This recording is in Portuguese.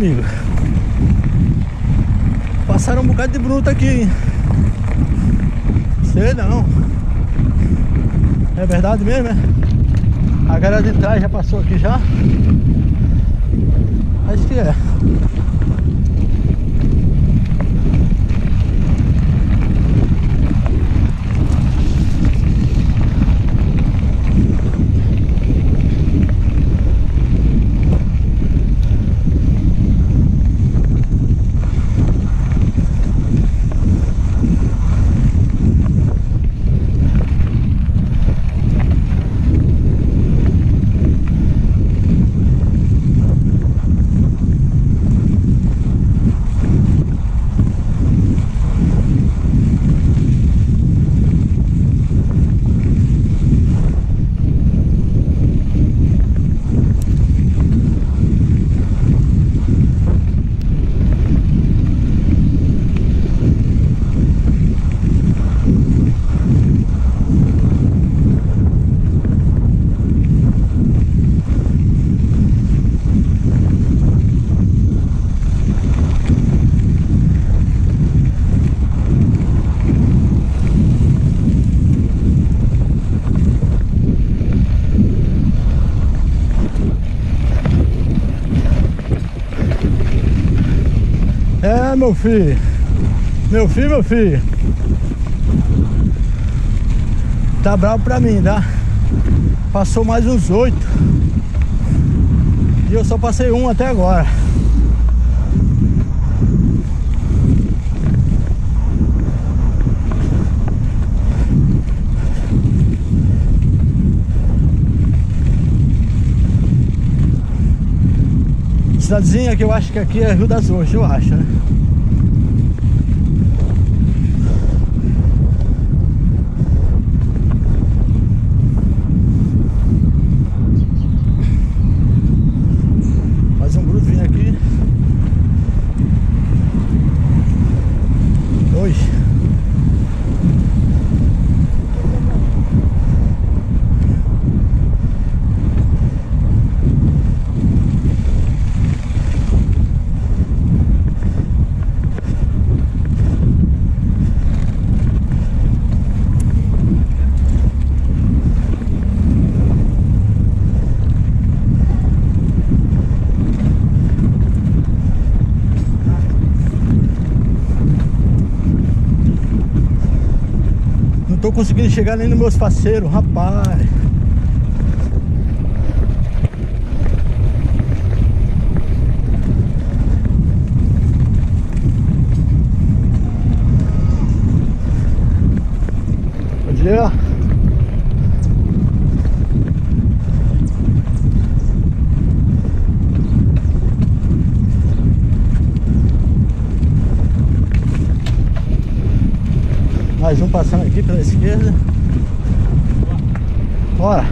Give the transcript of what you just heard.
amigo. Passaram um bocado de bruto aqui, hein? Sei não. É verdade mesmo, é? A galera de trás já passou aqui já? Acho que é. É, meu filho. Meu filho, meu filho. Tá bravo pra mim, tá? Passou mais uns oito. E eu só passei um até agora. Cidadezinha que eu acho que aqui é Rio das Ostras, eu acho, né? Mais um grupo vindo aqui. Oi. Não tô conseguindo chegar nem nos meus parceiros, rapaz. Bom dia. Mais um passando aqui pela esquerda. Bora.